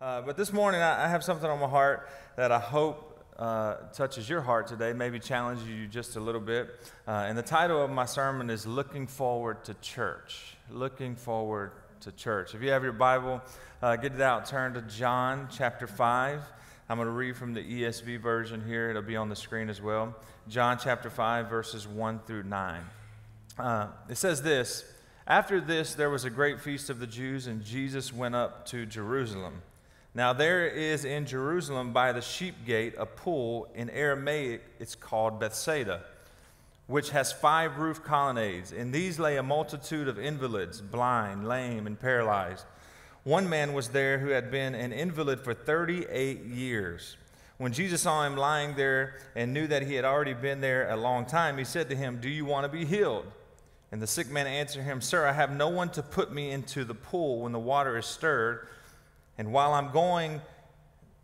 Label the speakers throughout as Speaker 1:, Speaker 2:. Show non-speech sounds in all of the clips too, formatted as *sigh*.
Speaker 1: Uh, but this morning, I, I have something on my heart that I hope uh, touches your heart today, maybe challenges you just a little bit. Uh, and the title of my sermon is Looking Forward to Church. Looking Forward to Church. If you have your Bible, uh, get it out, turn to John chapter 5. I'm going to read from the ESV version here, it'll be on the screen as well. John chapter 5, verses 1 through 9. Uh, it says this After this, there was a great feast of the Jews, and Jesus went up to Jerusalem. Now, there is in Jerusalem by the sheep gate a pool. In Aramaic, it's called Bethsaida, which has five roof colonnades. In these lay a multitude of invalids, blind, lame, and paralyzed. One man was there who had been an invalid for 38 years. When Jesus saw him lying there and knew that he had already been there a long time, he said to him, Do you want to be healed? And the sick man answered him, Sir, I have no one to put me into the pool when the water is stirred. And while I'm going,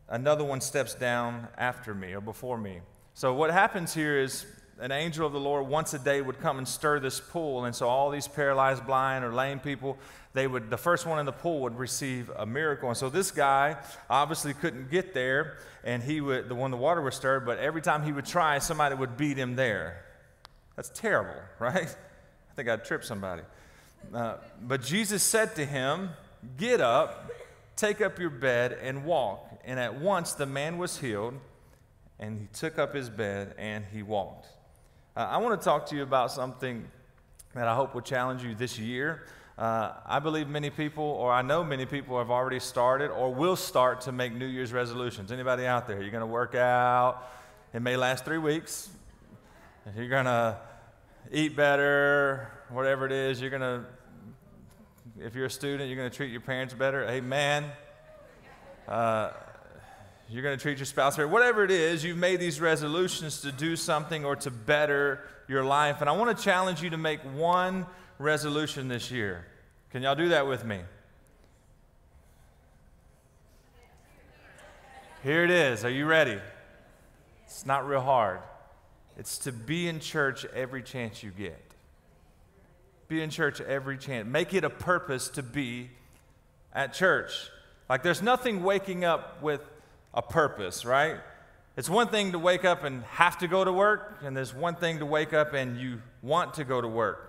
Speaker 1: another one steps down after me or before me. So, what happens here is an angel of the Lord once a day would come and stir this pool. And so, all these paralyzed, blind, or lame people, they would, the first one in the pool would receive a miracle. And so, this guy obviously couldn't get there, and he would, the one the water was stirred, but every time he would try, somebody would beat him there. That's terrible, *laughs* right? I think I'd trip somebody. Uh, but Jesus said to him, Get up Take up your bed and walk. And at once the man was healed, and he took up his bed and he walked. Uh, I want to talk to you about something that I hope will challenge you this year. Uh, I believe many people, or I know many people, have already started or will start to make New Year's resolutions. Anybody out there? You're going to work out. It may last three weeks. You're going to eat better, whatever it is. You're going to if you're a student, you're going to treat your parents better. Amen. Uh, you're going to treat your spouse better. Whatever it is, you've made these resolutions to do something or to better your life. And I want to challenge you to make one resolution this year. Can y'all do that with me? Here it is. Are you ready? It's not real hard. It's to be in church every chance you get. Be in church every chance. Make it a purpose to be at church. Like there's nothing waking up with a purpose, right? It's one thing to wake up and have to go to work, and there's one thing to wake up and you want to go to work.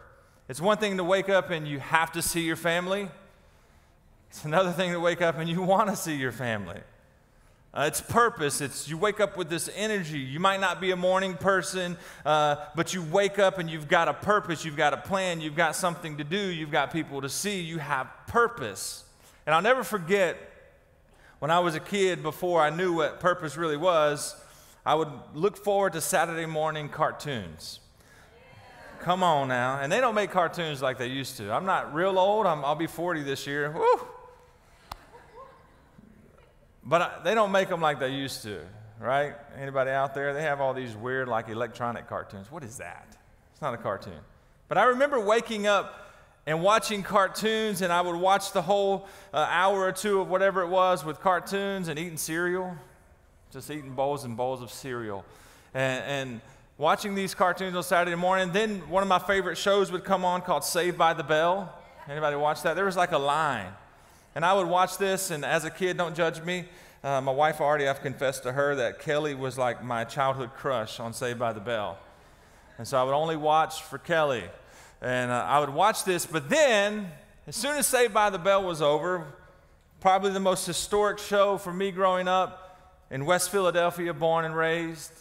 Speaker 1: It's one thing to wake up and you have to see your family. It's another thing to wake up and you want to see your family. Uh, it's purpose. It's you wake up with this energy. You might not be a morning person, uh, but you wake up and you've got a purpose. You've got a plan. You've got something to do. You've got people to see. You have purpose. And I'll never forget when I was a kid, before I knew what purpose really was, I would look forward to Saturday morning cartoons. Come on now. And they don't make cartoons like they used to. I'm not real old. i will be 40 this year. Woo! But I, they don't make them like they used to, right? Anybody out there? They have all these weird, like electronic cartoons. What is that? It's not a cartoon. But I remember waking up and watching cartoons, and I would watch the whole uh, hour or two of whatever it was with cartoons and eating cereal, just eating bowls and bowls of cereal. And, and watching these cartoons on Saturday morning. Then one of my favorite shows would come on called Saved by the Bell. Anybody watch that? There was like a line and I would watch this, and as a kid, don't judge me. Uh, my wife already, I've confessed to her that Kelly was like my childhood crush on Saved by the Bell. And so I would only watch for Kelly. And uh, I would watch this, but then, as soon as Saved by the Bell was over, probably the most historic show for me growing up in West Philadelphia, born and raised,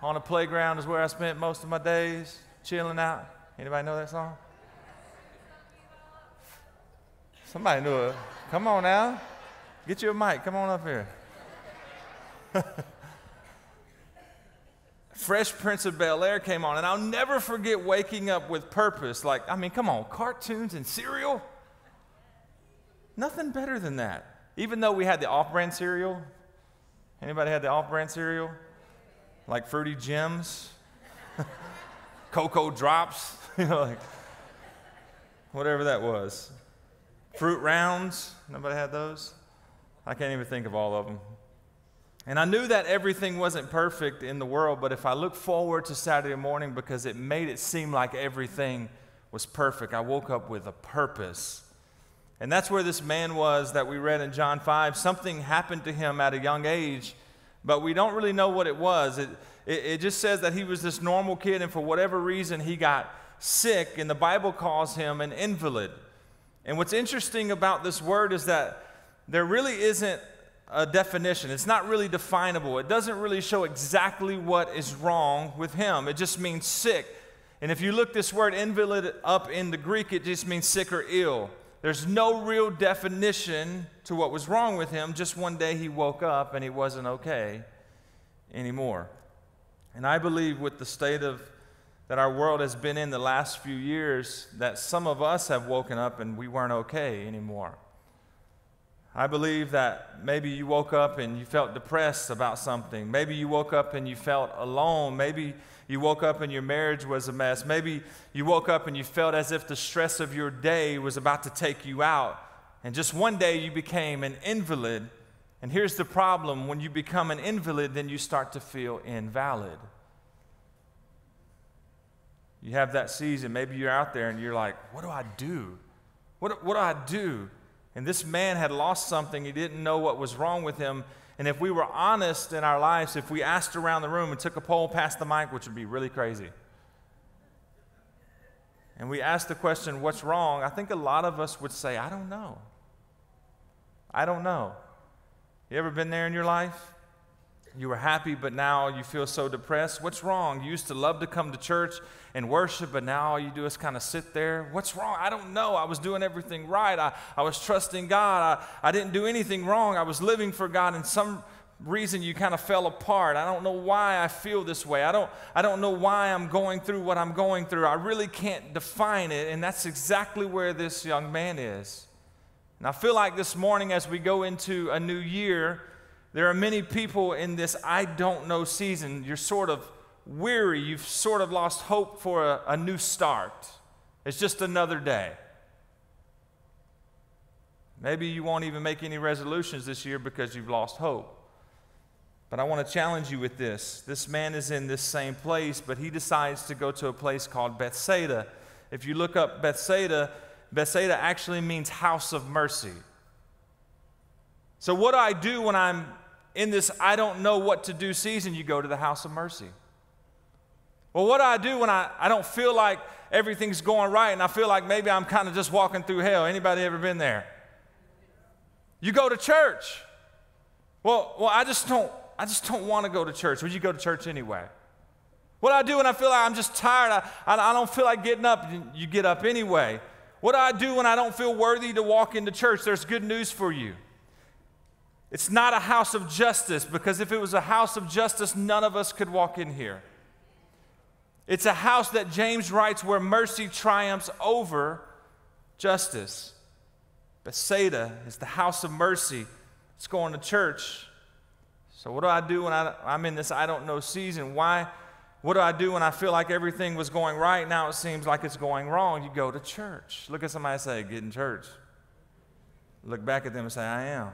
Speaker 1: on a playground is where I spent most of my days, chilling out. Anybody know that song? Somebody knew it. Come on now. Get you a mic. Come on up here. *laughs* Fresh Prince of Bel Air came on, and I'll never forget waking up with purpose. Like, I mean, come on, cartoons and cereal? Nothing better than that. Even though we had the off brand cereal. Anybody had the off brand cereal? Like Fruity Gems, *laughs* Cocoa Drops, *laughs* you know, like whatever that was. Fruit rounds. Nobody had those? I can't even think of all of them. And I knew that everything wasn't perfect in the world, but if I look forward to Saturday morning because it made it seem like everything was perfect, I woke up with a purpose. And that's where this man was that we read in John 5. Something happened to him at a young age, but we don't really know what it was. It, it, it, just says that he was this normal kid, and for whatever reason, he got sick, and the Bible calls him an invalid. And what's interesting about this word is that there really isn't a definition. It's not really definable. It doesn't really show exactly what is wrong with him. It just means sick. And if you look this word invalid up in the Greek, it just means sick or ill. There's no real definition to what was wrong with him. Just one day he woke up and he wasn't okay anymore. And I believe with the state of that our world has been in the last few years, that some of us have woken up and we weren't okay anymore. I believe that maybe you woke up and you felt depressed about something. Maybe you woke up and you felt alone. Maybe you woke up and your marriage was a mess. Maybe you woke up and you felt as if the stress of your day was about to take you out. And just one day you became an invalid. And here's the problem when you become an invalid, then you start to feel invalid. You have that season. Maybe you're out there and you're like, what do I do? What, what do I do? And this man had lost something. He didn't know what was wrong with him. And if we were honest in our lives, if we asked around the room and took a poll past the mic, which would be really crazy, and we asked the question, What's wrong? I think a lot of us would say, I don't know. I don't know. You ever been there in your life? You were happy, but now you feel so depressed. What's wrong? You used to love to come to church and worship, but now all you do is kind of sit there. What's wrong? I don't know. I was doing everything right. I, I was trusting God. I, I didn't do anything wrong. I was living for God, and some reason you kind of fell apart. I don't know why I feel this way. I don't, I don't know why I'm going through what I'm going through. I really can't define it. And that's exactly where this young man is. And I feel like this morning, as we go into a new year, there are many people in this I don't know season. You're sort of weary. You've sort of lost hope for a, a new start. It's just another day. Maybe you won't even make any resolutions this year because you've lost hope. But I want to challenge you with this. This man is in this same place, but he decides to go to a place called Bethsaida. If you look up Bethsaida, Bethsaida actually means house of mercy. So, what do I do when I'm in this I don't know what to do season, you go to the house of mercy. Well, what do I do when I, I don't feel like everything's going right and I feel like maybe I'm kind of just walking through hell? Anybody ever been there? You go to church. Well, well, I just don't I just don't want to go to church. Would you go to church anyway? What do I do when I feel like I'm just tired? I, I, I don't feel like getting up. You get up anyway. What do I do when I don't feel worthy to walk into church? There's good news for you. It's not a house of justice because if it was a house of justice, none of us could walk in here. It's a house that James writes where mercy triumphs over justice. Bethsaida is the house of mercy. It's going to church. So, what do I do when I, I'm in this I don't know season? Why? What do I do when I feel like everything was going right? Now it seems like it's going wrong. You go to church. Look at somebody say, Get in church. Look back at them and say, I am.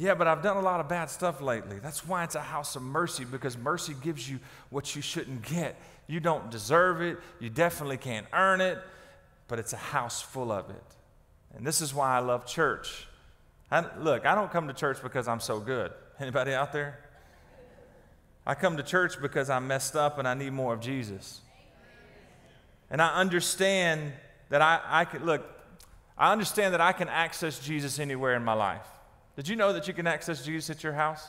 Speaker 1: Yeah, but I've done a lot of bad stuff lately. That's why it's a house of mercy, because mercy gives you what you shouldn't get. You don't deserve it, you definitely can't earn it, but it's a house full of it. And this is why I love church. I, look, I don't come to church because I'm so good. *laughs* Anybody out there? I come to church because I'm messed up and I need more of Jesus. And I understand that I, I can, look, I understand that I can access Jesus anywhere in my life. Did you know that you can access Jesus at your house?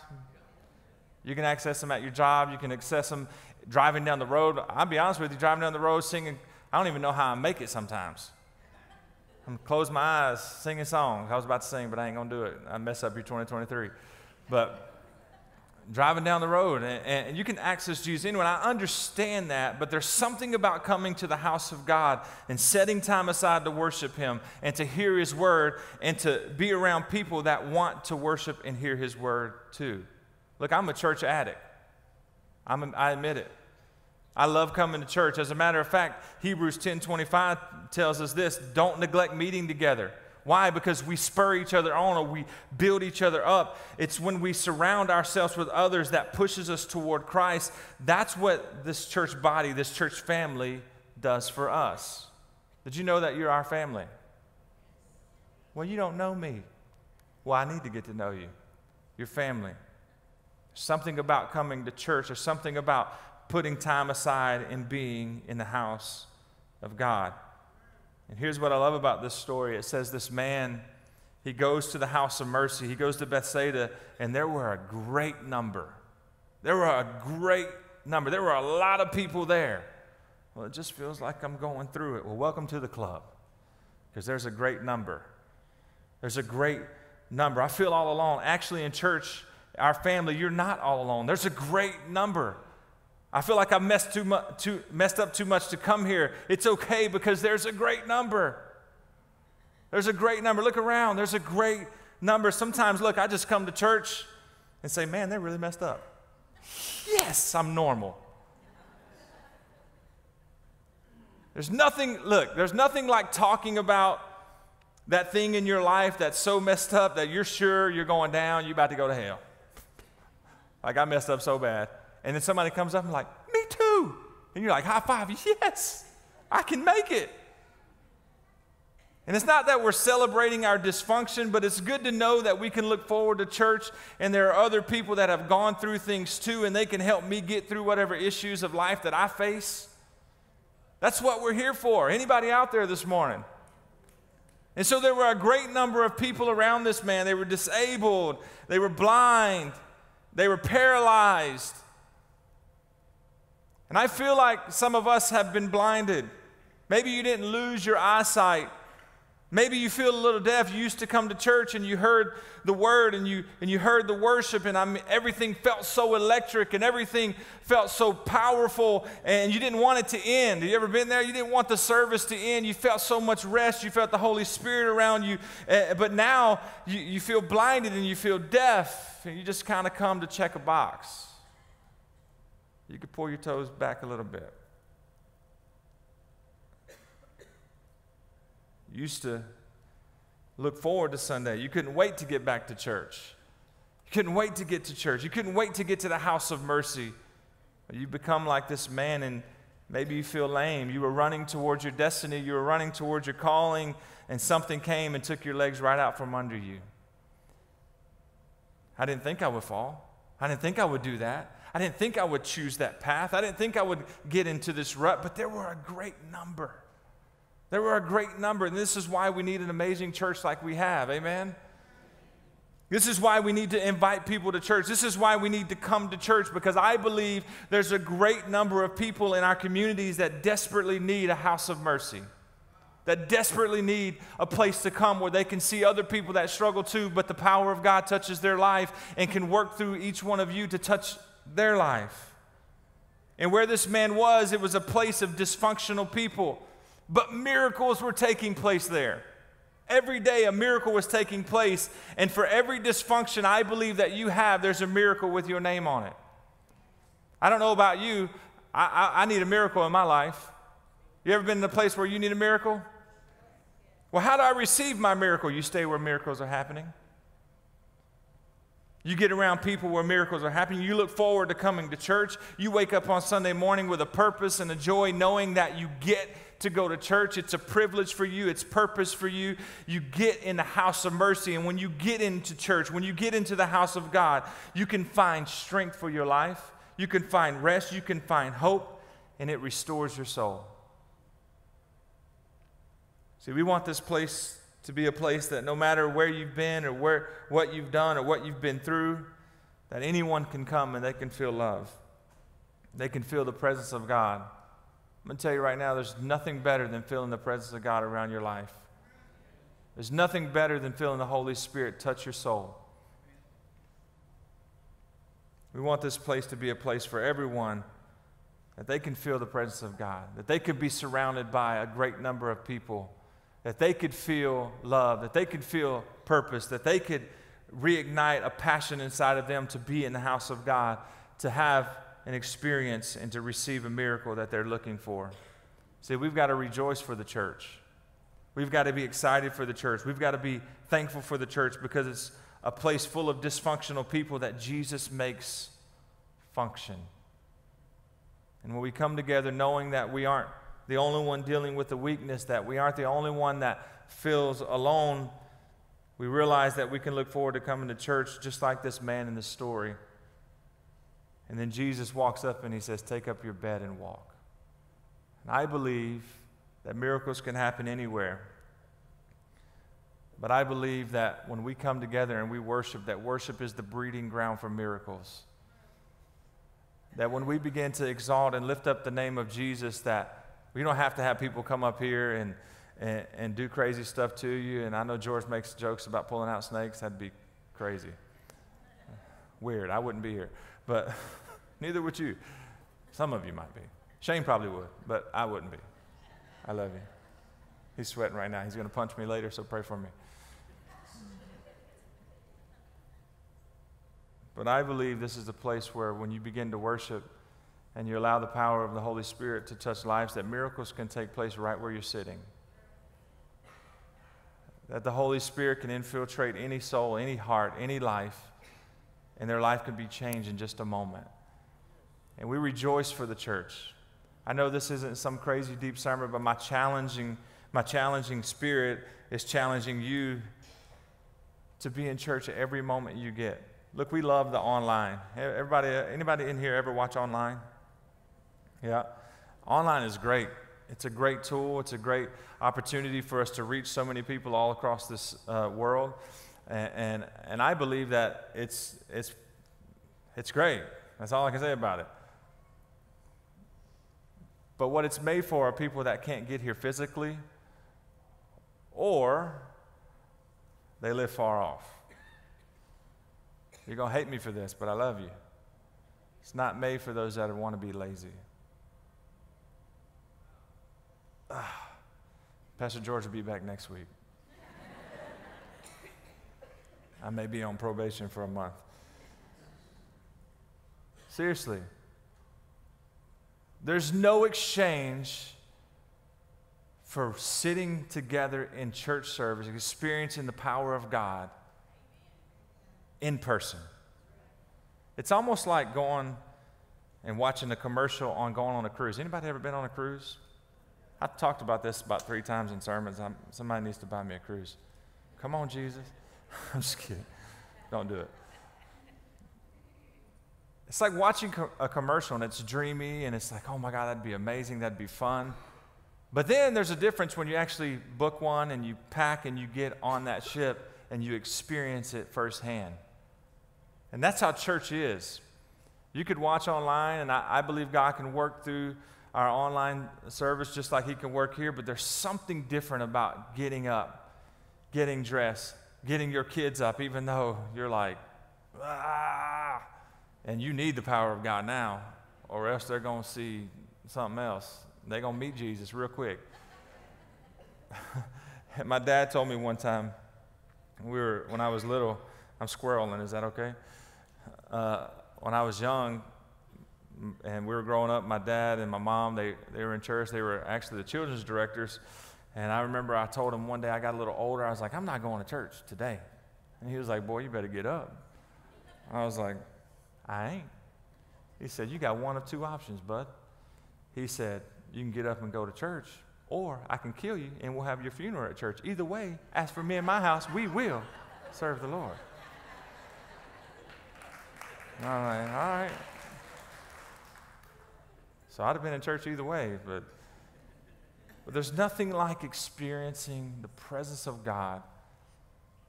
Speaker 1: You can access him at your job. You can access him driving down the road. I'll be honest with you, driving down the road singing, I don't even know how I make it sometimes. I'm close my eyes, singing songs. I was about to sing, but I ain't gonna do it. I mess up your 2023. But driving down the road, and, and, you can access Jesus anywhere. I understand that, but there's something about coming to the house of God and setting time aside to worship Him and to hear His word and to be around people that want to worship and hear His word too. Look, I'm a church addict. I'm a, I admit it. I love coming to church. As a matter of fact, Hebrews 10:25 tells us this: don't neglect meeting together why? Because we spur each other on or we build each other up. It's when we surround ourselves with others that pushes us toward Christ. That's what this church body, this church family does for us. Did you know that you're our family? Well, you don't know me. Well, I need to get to know you, your family. Something about coming to church, or something about putting time aside and being in the house of God. And here's what I love about this story it says this man, he goes to the house of mercy, he goes to Bethsaida, and there were a great number. There were a great number. There were a lot of people there. Well, it just feels like I'm going through it. Well, welcome to the club because there's a great number. There's a great number. I feel all alone. Actually, in church, our family, you're not all alone. There's a great number. I feel like I messed, too mu- too, messed up too much to come here. It's okay because there's a great number. There's a great number. Look around. There's a great number. Sometimes, look, I just come to church and say, man, they're really messed up. Yes, I'm normal. There's nothing, look, there's nothing like talking about that thing in your life that's so messed up that you're sure you're going down, you're about to go to hell. Like I messed up so bad. And then somebody comes up and like, me too. And you're like, high five, yes, I can make it. And it's not that we're celebrating our dysfunction, but it's good to know that we can look forward to church and there are other people that have gone through things too, and they can help me get through whatever issues of life that I face. That's what we're here for. Anybody out there this morning? And so there were a great number of people around this man. They were disabled, they were blind, they were paralyzed. And I feel like some of us have been blinded. Maybe you didn't lose your eyesight, Maybe you feel a little deaf. You used to come to church and you heard the word and you, and you heard the worship, and I mean, everything felt so electric and everything felt so powerful, and you didn't want it to end. Have you ever been there? You didn't want the service to end. You felt so much rest. You felt the Holy Spirit around you. Uh, but now you, you feel blinded and you feel deaf, and you just kind of come to check a box. You could pull your toes back a little bit. used to look forward to Sunday. You couldn't wait to get back to church. You couldn't wait to get to church. You couldn't wait to get to the house of mercy. You become like this man, and maybe you feel lame. You were running towards your destiny, you were running towards your calling, and something came and took your legs right out from under you. I didn't think I would fall. I didn't think I would do that. I didn't think I would choose that path. I didn't think I would get into this rut, but there were a great number there were a great number, and this is why we need an amazing church like we have. Amen? This is why we need to invite people to church. This is why we need to come to church because I believe there's a great number of people in our communities that desperately need a house of mercy, that desperately need a place to come where they can see other people that struggle too, but the power of God touches their life and can work through each one of you to touch their life. And where this man was, it was a place of dysfunctional people but miracles were taking place there. Every day, a miracle was taking place. And for every dysfunction I believe that you have, there's a miracle with your name on it. I don't know about you, I, I, I need a miracle in my life. You ever been in a place where you need a miracle? Well, how do I receive my miracle? You stay where miracles are happening. You get around people where miracles are happening. You look forward to coming to church. You wake up on Sunday morning with a purpose and a joy, knowing that you get to go to church. It's a privilege for you, it's purpose for you. You get in the house of mercy. And when you get into church, when you get into the house of God, you can find strength for your life, you can find rest, you can find hope, and it restores your soul. See, we want this place to be a place that no matter where you've been or where, what you've done or what you've been through, that anyone can come and they can feel love. They can feel the presence of God. I'm going to tell you right now, there's nothing better than feeling the presence of God around your life. There's nothing better than feeling the Holy Spirit touch your soul. We want this place to be a place for everyone that they can feel the presence of God, that they could be surrounded by a great number of people, that they could feel love, that they could feel purpose, that they could reignite a passion inside of them to be in the house of God, to have an experience and to receive a miracle that they're looking for. See, we've got to rejoice for the church. We've got to be excited for the church. We've got to be thankful for the church because it's a place full of dysfunctional people that Jesus makes function. And when we come together knowing that we aren't the only one dealing with the weakness, that we aren't the only one that feels alone. We realize that we can look forward to coming to church just like this man in the story. And then Jesus walks up and he says, Take up your bed and walk. And I believe that miracles can happen anywhere. But I believe that when we come together and we worship, that worship is the breeding ground for miracles. That when we begin to exalt and lift up the name of Jesus, that we don't have to have people come up here and, and, and do crazy stuff to you. And I know George makes jokes about pulling out snakes. That'd be crazy. Weird. I wouldn't be here. But *laughs* neither would you. Some of you might be. Shane probably would, but I wouldn't be. I love you. He's sweating right now. He's going to punch me later, so pray for me. But I believe this is a place where when you begin to worship and you allow the power of the Holy Spirit to touch lives, that miracles can take place right where you're sitting. That the Holy Spirit can infiltrate any soul, any heart, any life, and their life can be changed in just a moment. And we rejoice for the church. I know this isn't some crazy deep sermon, but my challenging, my challenging spirit is challenging you to be in church every moment you get. Look, we love the online. Everybody, anybody in here ever watch online? Yeah. Online is great. It's a great tool. It's a great opportunity for us to reach so many people all across this uh, world. And, and, and I believe that it's, it's, it's great. That's all I can say about it. But what it's made for are people that can't get here physically or they live far off. You're going to hate me for this, but I love you. It's not made for those that want to be lazy. Ah. *sighs* Pastor George will be back next week. I may be on probation for a month. Seriously. There's no exchange for sitting together in church service, experiencing the power of God in person. It's almost like going and watching a commercial on going on a cruise. Anybody ever been on a cruise? I've talked about this about three times in sermons. I'm, somebody needs to buy me a cruise. Come on, Jesus. *laughs* I'm just kidding. Don't do it. It's like watching co- a commercial and it's dreamy and it's like, oh my God, that'd be amazing. That'd be fun. But then there's a difference when you actually book one and you pack and you get on that ship and you experience it firsthand. And that's how church is. You could watch online, and I, I, believe God can work through our online service just like He can work here, but there's something different about getting up, getting dressed, getting your kids up, even though you're like, ah, and you need the power of God now, or else they're going to see something else. They're going to meet Jesus real quick. *laughs* My dad told me one time, we were, when I was little, I'm squirreling, is that okay? uh, when I was young and we were growing up, my dad and my mom, they, they were in church. They were actually the children's directors. And I remember I told him one day I got a little older, I was like, I'm not going to church today. And he was like, Boy, you better get up. I was like, I ain't. He said, You got one of two options, bud. He said, You can get up and go to church, or I can kill you and we'll have your funeral at church. Either way, as for me and my house, we will serve the Lord. I'm like, all right. So I'd have been in church either way, but, but there's nothing like experiencing the presence of God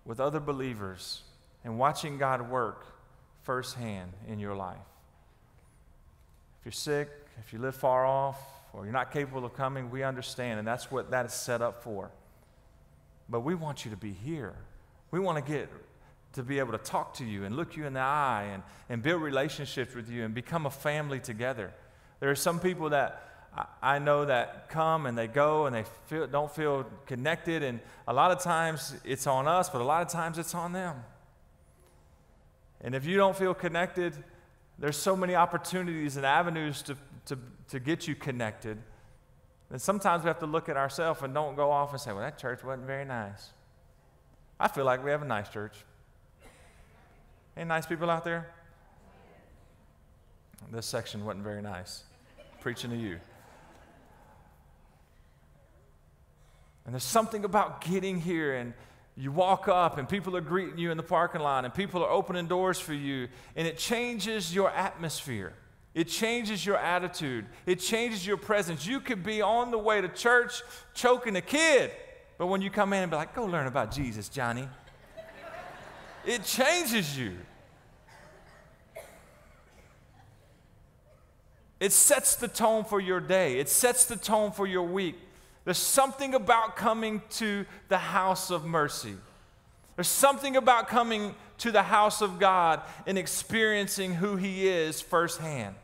Speaker 1: with other believers and watching God work firsthand in your life. If you're sick, if you live far off, or you're not capable of coming, we understand, and that's what that is set up for. But we want you to be here. We want to get to be able to talk to you and look you in the eye and, and build relationships with you and become a family together. There are some people that I, know that come and they go and they feel, don't feel connected, and a lot of times it's on us, but a lot of times it's on them. And if you don't feel connected, there's so many opportunities and avenues to, to, to get you connected. And sometimes we have to look at ourselves and don't go off and say, well, that church wasn't very nice. I feel like we have a nice church. Any nice people out there? This section wasn't very nice. Preaching to you. And there's something about getting here and you walk up and people are greeting you in the parking lot and people are opening doors for you and it changes your atmosphere. It changes your attitude. It changes your presence. You could be on the way to church choking a kid, but when you come in and be like, go learn about Jesus, Johnny, it changes you. It sets the tone for your day, it sets the tone for your week. There's something about coming to the house of mercy. There's something about coming to the house of God and experiencing who He is firsthand.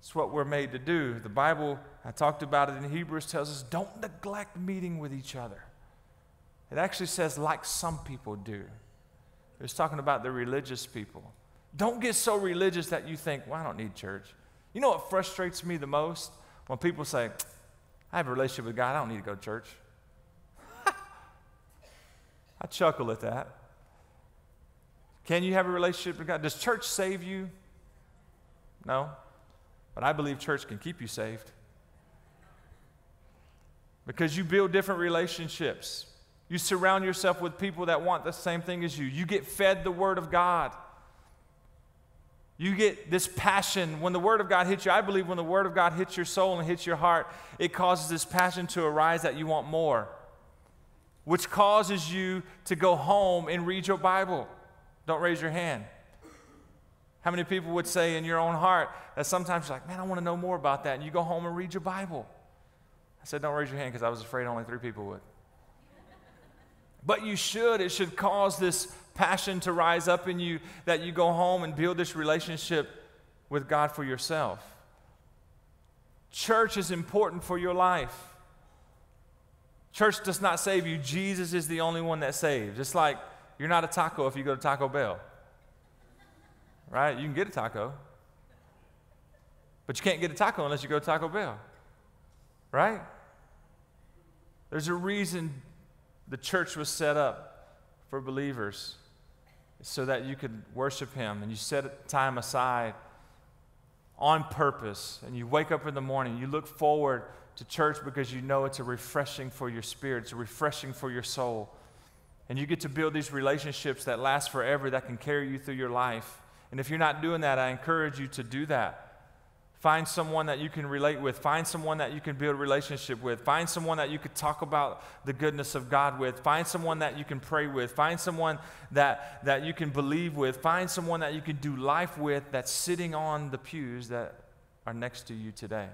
Speaker 1: It's what we're made to do. The Bible, I talked about it in Hebrews, tells us don't neglect meeting with each other. It actually says, like some people do. It's talking about the religious people. Don't get so religious that you think, well, I don't need church. You know what frustrates me the most? When people say, I have a relationship with God, I don't need to go to church. *laughs* I chuckle at that. Can you have a relationship with God? Does church save you? No. But I believe church can keep you saved. Because you build different relationships. You surround yourself with people that want the same thing as you. You get fed the Word of God. You get this passion. When the Word of God hits you, I believe when the Word of God hits your soul and hits your heart, it causes this passion to arise that you want more, which causes you to go home and read your Bible. Don't raise your hand. How many people would say in your own heart that sometimes you're like, man, I want to know more about that, and you go home and read your Bible? I said, don't raise your hand because I was afraid only three people would. But you should. It should cause this passion to rise up in you that you go home and build this relationship with God for yourself. Church is important for your life. Church does not save you. Jesus is the only one that saves. It's like you're not a taco if you go to Taco Bell. Right? You can get a taco. But you can't get a taco unless you go to Taco Bell. Right? There's a reason the church was set up for believers so that you could worship Him and you set time aside on purpose and you wake up in the morning, you look forward to church because you know it's a refreshing for your spirit, it's a refreshing for your soul. And you get to build these relationships that last forever that can carry you through your life. And if you're not doing that, I encourage you to do that. Find someone that you can relate with. Find someone that you can build a relationship with. Find someone that you could talk about the goodness of God with. Find someone that you can pray with. Find someone that, that you can believe with. Find someone that you can do life with that's sitting on the pews that are next to you today.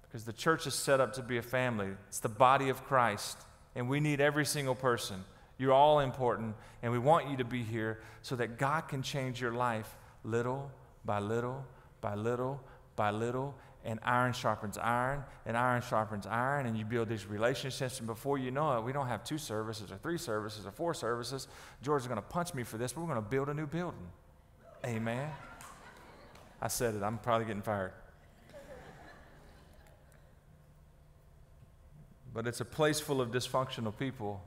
Speaker 1: Because the church is set up to be a family, it's the body of Christ, and we need every single person. You're all important, and we want you to be here so that God can change your life little by little by little by little, and iron sharpens iron, and iron sharpens iron, and you build these relationships. And before you know it, we don't have two services or three services or four services. George is going to punch me for this, but we're going to build a new building. Amen. I said it. I'm probably getting fired. But it's a place full of dysfunctional people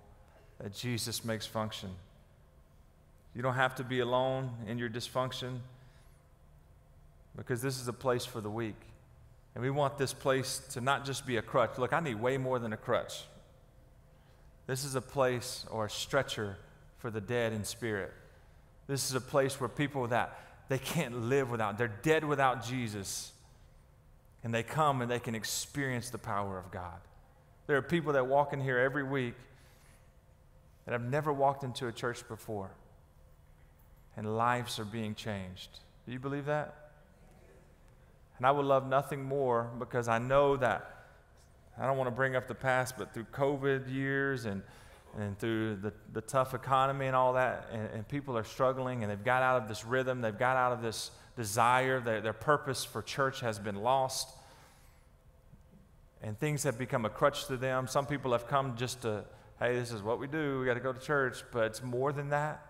Speaker 1: that Jesus makes function. You don't have to be alone in your dysfunction because this is a place for the weak. And we want this place to not just be a crutch. Look, I need way more than a crutch. This is a place or a stretcher for the dead in spirit. This is a place where people that they can't live without, they're dead without Jesus. And they come and they can experience the power of God. There are people that walk in here every week that have never walked into a church before, and lives are being changed. Do you believe that? And I would love nothing more because I know that, I don't want to bring up the past, but through COVID years and, and through the, the tough economy and all that, and, and people are struggling and they've got out of this rhythm, they've got out of this desire, their, their purpose for church has been lost. And things have become a crutch to them. Some people have come just to, hey, this is what we do, we got to go to church, but it's more than that.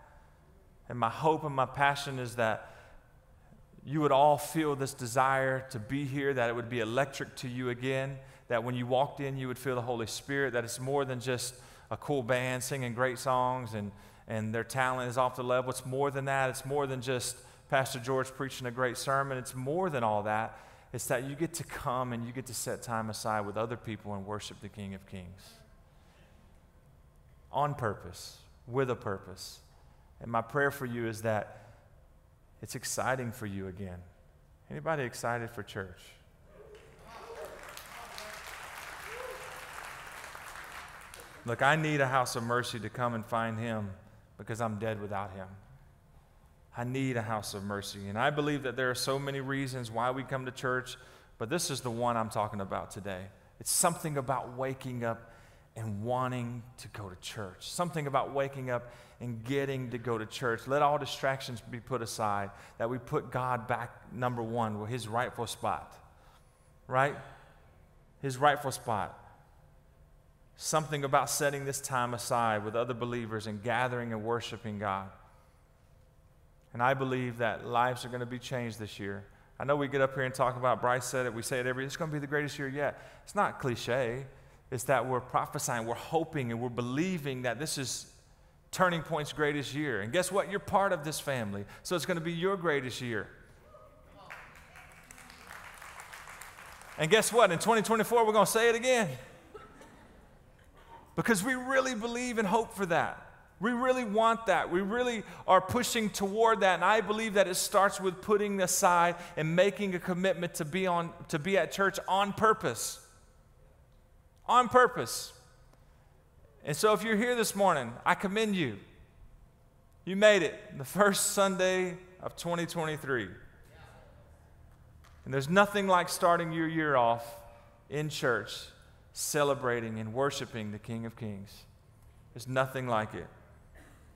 Speaker 1: And my hope and my passion is that you would all feel this desire to be here, that it would be electric to you again, that when you walked in, you would feel the Holy Spirit, that it's more than just a cool band singing great songs and, and their talent is off the level. It's more than that. It's more than just Pastor George preaching a great sermon. It's more than all that. it's that you get to come and you get to set time aside with other people and worship the King of Kings. On purpose, with a purpose. And my prayer for you is that it's exciting for you again. Anybody excited for church? Look, I need a house of mercy to come and find him because I'm dead without him. I need a house of mercy. And I believe that there are so many reasons why we come to church, but this is the one I'm talking about today. It's something about waking up and wanting to go to church, something about waking up and getting to go to church. Let all distractions be put aside, that we put God back number one, with his rightful spot, right? His rightful spot. Something about setting this time aside with other believers and gathering and worshiping God. And I believe that lives are going to be changed this year. I know we get up here and talk about, Bryce said it, we say it every, it's going to be the greatest year yet. It's not cliche. It's that we're prophesying, we're hoping, and we're believing that this is Turning Point's greatest year. And guess what? You're part of this family. So it's going to be your greatest year. And guess what? In 2024, we're going to say it again. Because we really believe and hope for that. We really want that. We really are pushing toward that. And I believe that it starts with putting aside and making a commitment to be, on, to be at church on purpose. On purpose. And so if you're here this morning, I commend you. You made it the first Sunday of 2023. And there's nothing like starting your year off in church, celebrating and worshiping the King of Kings. There's nothing like it.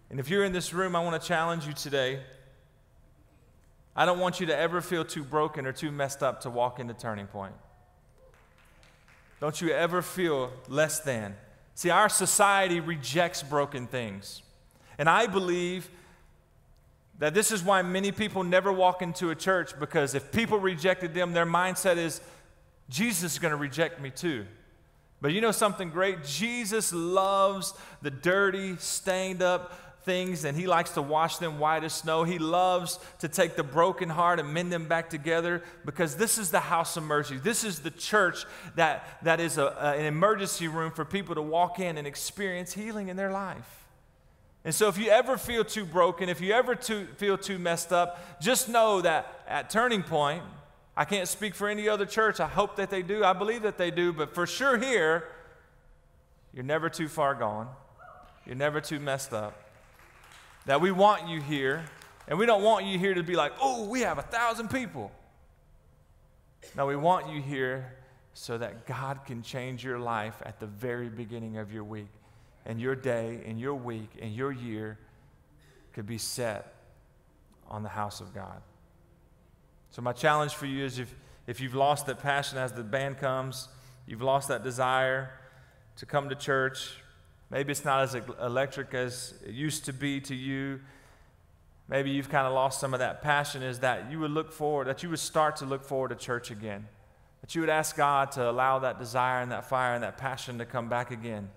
Speaker 1: And if you're in this room, I want to challenge you today. I don't want you to ever feel too broken or too messed up to walk into Turning Point. Don't you ever feel less than. See, our society rejects broken things. And I believe that this is why many people never walk into a church because if people rejected them, their mindset is, Jesus is going to reject me too. But you know something great? Jesus loves the dirty, stained up, things and he likes to wash them white as snow. He loves to take the broken heart and mend them back together because this is the house of mercy. This is the church that, that is a, a, an emergency room for people to walk in and experience healing in their life. And so, if you ever feel too broken, if you ever too, feel too messed up, just know that at Turning Point, I can't speak for any other church. I hope that they do. I believe that they do. But for sure, here, you're never too far gone. You're never too messed up that we want you here, and we don't want you here to be like, oh, we have a thousand people. No, we want you here so that God can change your life at the very beginning of your week, and your day, and your week, and your year could be set on the house of God. So, my challenge for you is if, if you've lost that passion as the band comes, you've lost that desire to come to church, Maybe it's not as electric as it used to be to you. Maybe you've kind of lost some of that passion, is that you would look forward, that you would start to look forward to church again. That you would ask God to allow that desire and that fire and that passion to come back again.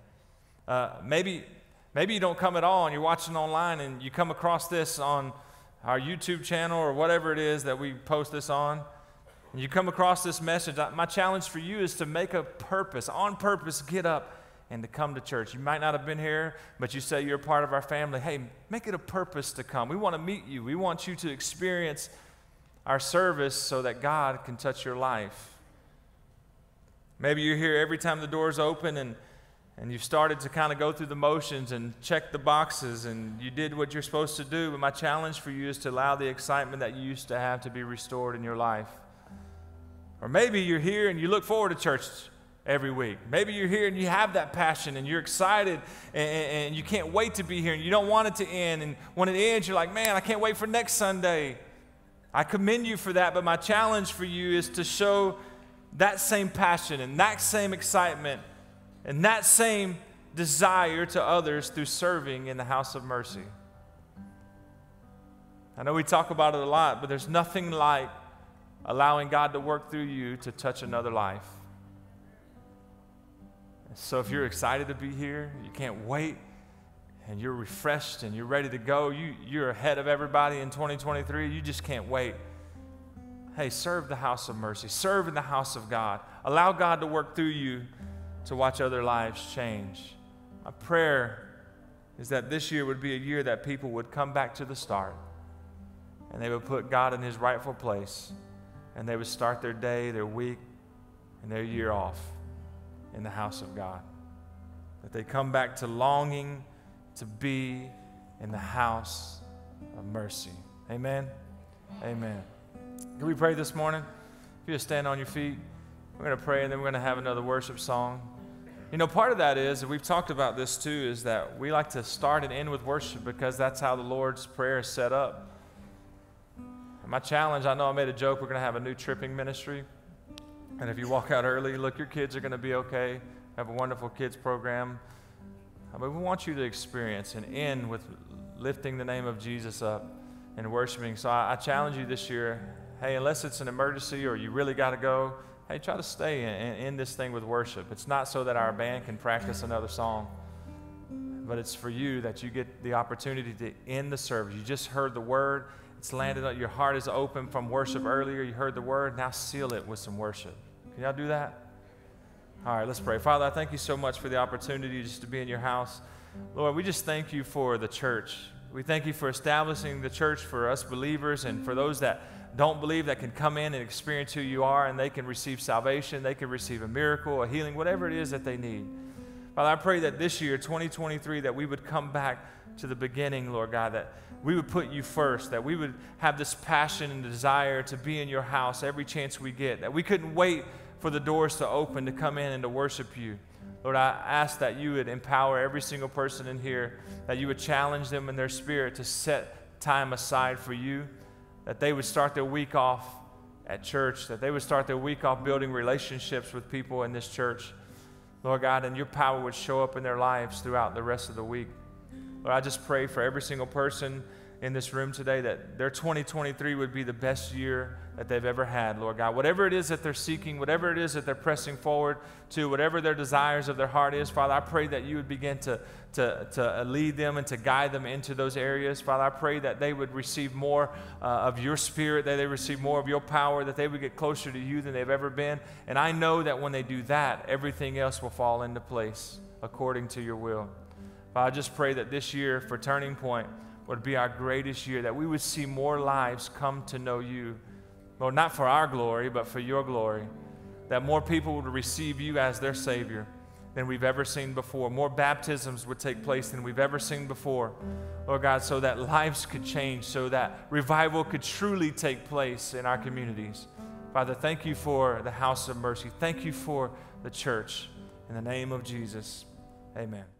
Speaker 1: Uh, maybe, maybe you don't come at all and you're watching online and you come across this on our YouTube channel or whatever it is that we post this on. And you come across this message. My challenge for you is to make a purpose, on purpose, get up and to come to church. You might not have been here, but you say you're a part of our family. Hey, make it a purpose to come. We want to meet you. We want you to experience our service so that God can touch your life. Maybe you're here every time the doors open and, and you've started to kind of go through the motions and check the boxes and you did what you're supposed to do. But my challenge for you is to allow the excitement that you used to have to be restored in your life. Or maybe you're here and you look forward to church every week. Maybe you're here and you have that passion and you're excited and, and, you can't wait to be here and you don't want it to end. And when it ends, you're like, man, I can't wait for next Sunday. I commend you for that, but my challenge for you is to show that same passion and that same excitement and that same desire to others through serving in the house of mercy. I know we talk about it a lot, but there's nothing like allowing God to work through you to touch another life. So if you're excited to be here, you can't wait, and you're refreshed and you're ready to go, you, you're ahead of everybody in 2023, you just can't wait. hey, serve the house of mercy, serve in the house of God. Allow God to work through you to watch other lives change. My prayer is that this year would be a year that people would come back to the start and they would put God in his rightful place and they would start their day, their week, and their year off in the house of God. That they come back to longing to be in the house of mercy. Amen. Amen. Can we pray this morning? If you just stand on your feet, we're going to pray and then we're going to have another worship song. You know, part of that is, and we've talked about this too, is that we like to start and end with worship because that's how the Lord's Prayer is set up. My challenge, I know I made a joke, we're going to have a new tripping ministry. And if you walk out early, look, your kids are going to be okay. Have a wonderful kids program. But we want you to experience and end with lifting the name of Jesus up and worshiping. So I, I challenge you this year hey, unless it's an emergency or you really got to go, hey, try to stay and end this thing with worship. It's not so that our band can practice another song, but it's for you that you get the opportunity to end the service. You just heard the word, it's landed on your heart is open from worship earlier. You heard the word, now seal it with some worship. Can y'all do that? All right, let's pray. Father, I thank you so much for the opportunity just to be in your house. Lord, we just thank you for the church. We thank you for establishing the church for us believers and for those that don't believe that can come in and experience who you are and they can receive salvation, they can receive a miracle, a healing, whatever it is that they need. Father, I pray that this year, 2023, that we would come back to the beginning, Lord God, that we would put you first, that we would have this passion and desire to be in your house every chance we get, that we couldn't wait for the doors to open to come in and to worship you. Lord, I ask that you would empower every single person in here, that you would challenge them in their spirit to set time aside for you, that they would start their week off at church, that they would start their week off building relationships with people in this church. Lord God, and your power would show up in their lives throughout the rest of the week. Lord, I just pray for every single person in this room today that their 2023 would be the best year that they've ever had, Lord God. Whatever it is that they're seeking, whatever it is that they're pressing forward to, whatever their desires of their heart is, Father, I pray that you would begin to, to, to lead them and to guide them into those areas. Father, I pray that they would receive more uh, of your spirit, that they receive more of your power, that they would get closer to you than they've ever been. And I know that when they do that, everything else will fall into place according to your will. Father, I just pray that this year for Turning Point, would be our greatest year, that we would see more lives come to know you. Lord, not for our glory, but for your glory. That more people would receive you as their Savior than we've ever seen before. More baptisms would take place than we've ever seen before. Lord God, so that lives could change, so that revival could truly take place in our communities. Father, thank you for the house of mercy. Thank you for the church. In the name of Jesus, amen.